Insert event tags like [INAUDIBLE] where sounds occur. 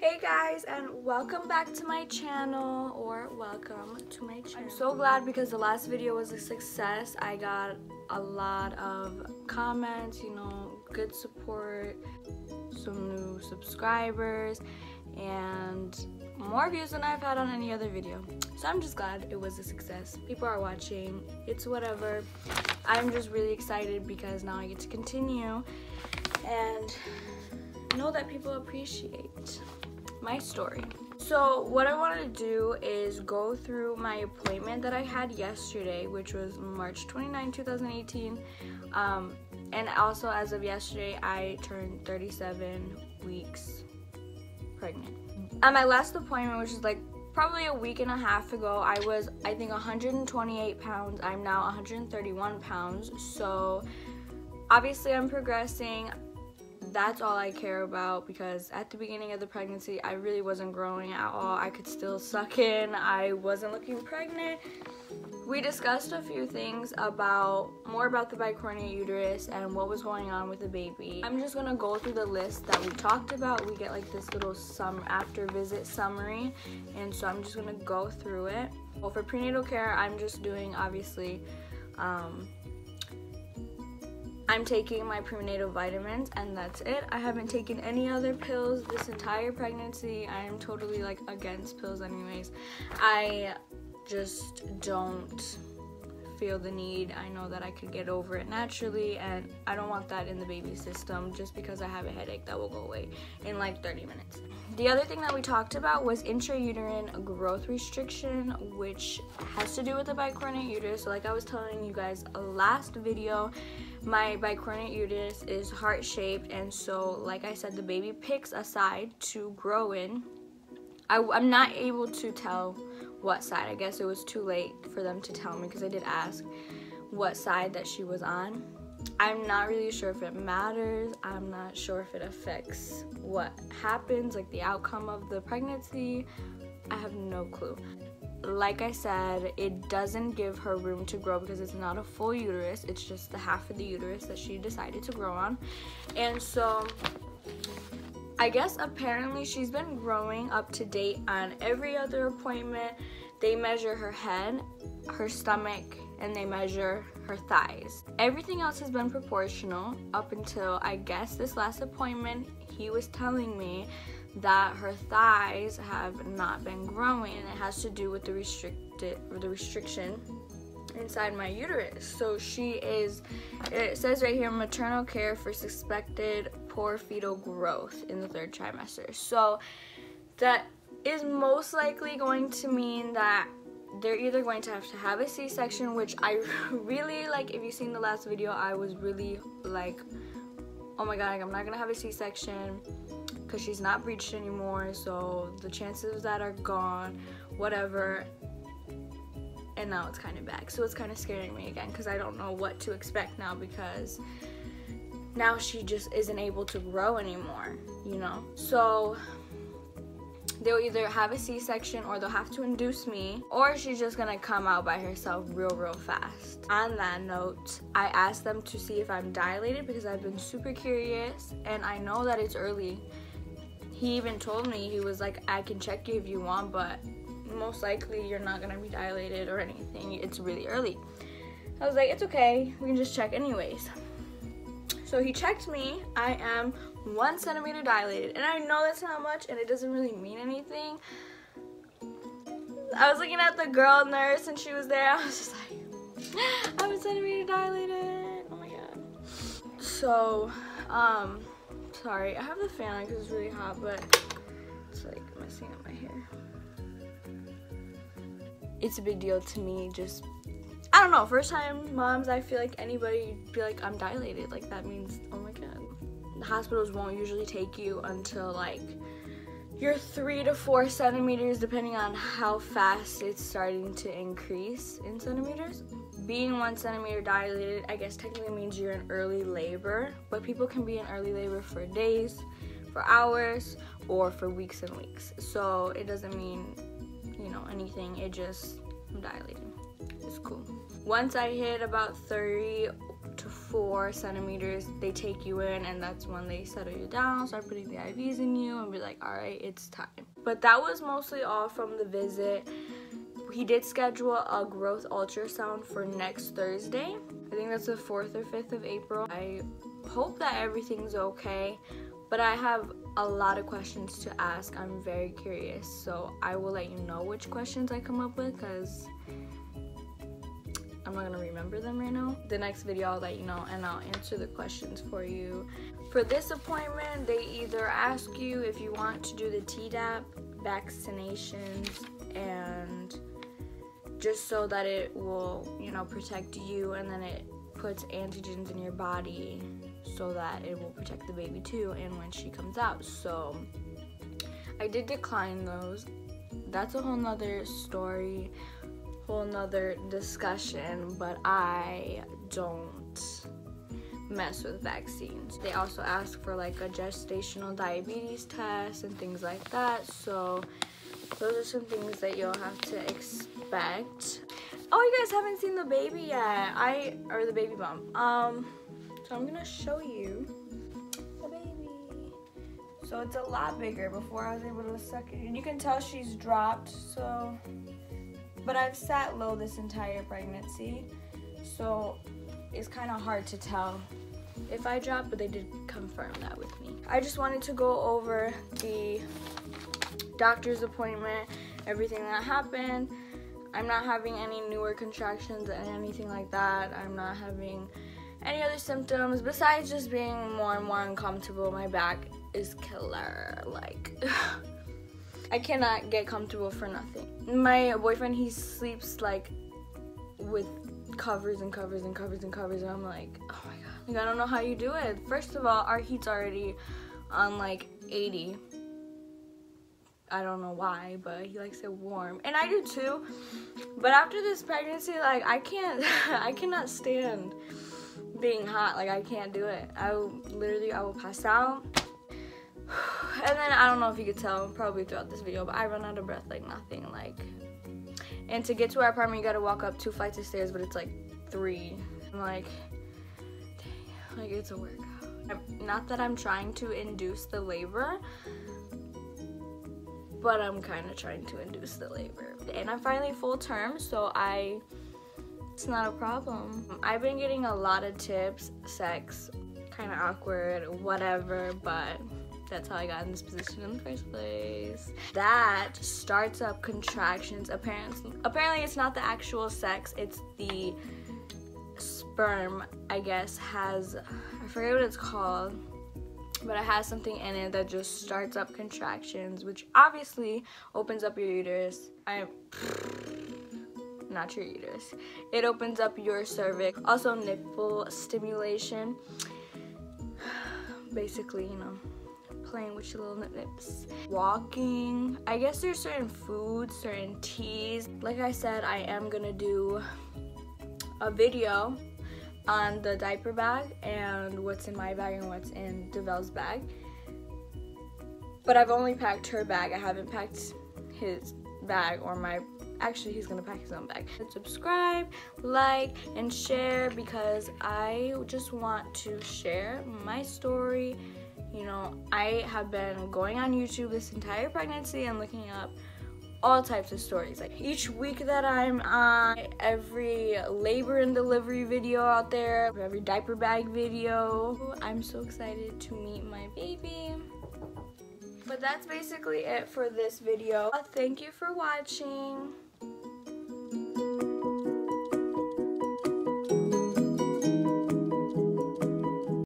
Hey guys and welcome back to my channel or welcome to my channel. I'm so glad because the last video was a success. I got a lot of comments, you know, good support, some new subscribers and more views than I've had on any other video. So I'm just glad it was a success. People are watching, it's whatever. I'm just really excited because now I get to continue and know that people appreciate my story. So what I want to do is go through my appointment that I had yesterday, which was March 29, 2018. Um, and also as of yesterday, I turned 37 weeks pregnant. At my last appointment, which is like probably a week and a half ago, I was, I think, 128 pounds. I'm now 131 pounds. So obviously I'm progressing that's all I care about because at the beginning of the pregnancy, I really wasn't growing at all. I could still suck in. I wasn't looking pregnant. We discussed a few things about more about the bicornuate uterus and what was going on with the baby. I'm just gonna go through the list that we talked about. We get like this little sum after visit summary, and so I'm just gonna go through it. Well, for prenatal care, I'm just doing obviously um, I'm taking my prenatal vitamins and that's it. I haven't taken any other pills this entire pregnancy. I am totally like against pills anyways. I just don't feel the need. I know that I could get over it naturally and I don't want that in the baby system just because I have a headache that will go away in like 30 minutes. The other thing that we talked about was intrauterine growth restriction which has to do with the bicornuate uterus. So like I was telling you guys last video, my bicornuate uterus is heart shaped and so like I said the baby picks a side to grow in. I, I'm not able to tell what side. I guess it was too late for them to tell me because I did ask what side that she was on. I'm not really sure if it matters. I'm not sure if it affects what happens, like the outcome of the pregnancy. I have no clue. Like I said, it doesn't give her room to grow because it's not a full uterus. It's just the half of the uterus that she decided to grow on. And so I guess apparently she's been growing up to date on every other appointment. They measure her head, her stomach, and they measure her thighs. Everything else has been proportional up until I guess this last appointment. He was telling me that her thighs have not been growing and it has to do with the restricted the restriction inside my uterus. So she is, it says right here, maternal care for suspected poor fetal growth in the third trimester. So that is most likely going to mean that they're either going to have to have a c-section which i [LAUGHS] really like if you've seen the last video i was really like oh my god i'm not gonna have a c-section because she's not breached anymore so the chances of that are gone whatever and now it's kind of back. So it's kind of scaring me again because I don't know what to expect now because now she just isn't able to grow anymore, you know? So they'll either have a C-section or they'll have to induce me or she's just gonna come out by herself real real fast. On that note, I asked them to see if I'm dilated because I've been super curious and I know that it's early. He even told me, he was like, I can check you if you want, but most likely you're not gonna be dilated or anything. It's really early. I was like, it's okay, we can just check anyways. So he checked me. I am one centimeter dilated. And I know that's not much and it doesn't really mean anything. I was looking at the girl nurse and she was there. [LAUGHS] I was just like, [LAUGHS] I'm a centimeter dilated. Oh my god. So, um, sorry. I have the fan on because it's really hot, but it's like messing up my hair it's a big deal to me just I don't know, first time moms, I feel like anybody be like, I'm dilated. Like that means, oh my God. The hospitals won't usually take you until like you're three to four centimeters, depending on how fast it's starting to increase in centimeters. Being one centimeter dilated, I guess technically means you're in early labor, but people can be in early labor for days, for hours, or for weeks and weeks. So it doesn't mean you know, anything. It just, I'm dilating. It's cool. Once I hit about 30, to four centimeters, they take you in and that's when they settle you down, start putting the IVs in you and be like, all right, it's time. But that was mostly all from the visit. He did schedule a growth ultrasound for next Thursday. I think that's the 4th or 5th of April. I hope that everything's okay, but I have a lot of questions to ask. I'm very curious, so I will let you know which questions I come up with because I'm not gonna remember them right now. The next video I'll let you know and I'll answer the questions for you. For this appointment, they either ask you if you want to do the Tdap vaccinations and just so that it will, you know, protect you and then it puts antigens in your body so that it will protect the baby too and when she comes out. So I did decline those. That's a whole nother story whole nother discussion, but I don't mess with vaccines. They also ask for like a gestational diabetes test and things like that. So those are some things that you'll have to expect. Oh, you guys haven't seen the baby yet. I, or the baby bump. Um, so I'm gonna show you the baby. So it's a lot bigger before I was able to suck it. And you can tell she's dropped, so but I've sat low this entire pregnancy, so it's kind of hard to tell if I dropped, but they did confirm that with me. I just wanted to go over the doctor's appointment, everything that happened. I'm not having any newer contractions and anything like that. I'm not having any other symptoms besides just being more and more uncomfortable. My back is killer. Like, [LAUGHS] I cannot get comfortable for nothing. My boyfriend, he sleeps like with covers and covers and covers and covers, and I'm like, oh my god, like I don't know how you do it. First of all, our heat's already on like 80. I don't know why, but he likes it warm, and I do too. But after this pregnancy, like I can't, I cannot stand being hot. Like I can't do it. I will literally, I will pass out and then I don't know if you could tell probably throughout this video, but I run out of breath like nothing. Like, and to get to our apartment, you gotta walk up two flights of stairs, but it's like three. I'm like, dang, like it's a workout. Not that I'm trying to induce the labor, but I'm kind of trying to induce the labor. And I'm finally full term, so I, it's not a problem. I've been getting a lot of tips, sex, kind of awkward, whatever, but that's how I got in this position in the first place. That starts up contractions. Apparently, apparently it's not the actual sex, it's the sperm, I guess, has, I forget what it's called, but it has something in it that just starts up contractions, which obviously opens up your uterus. I'm not your uterus. It opens up your cervix. Also nipple stimulation. [SIGHS] Basically, you know, playing with your little nips. Walking. I guess there's certain foods, certain teas. Like I said, I am gonna do a video on the diaper bag and what's in my bag and what's in Devel's bag. But I've only packed her bag. I haven't packed his bag or my actually he's gonna pack his own bag subscribe like and share because i just want to share my story you know, I have been going on YouTube this entire pregnancy and looking up all types of stories. Like each week that I'm on, every labor and delivery video out there, every diaper bag video. I'm so excited to meet my baby. But that's basically it for this video. Thank you for watching.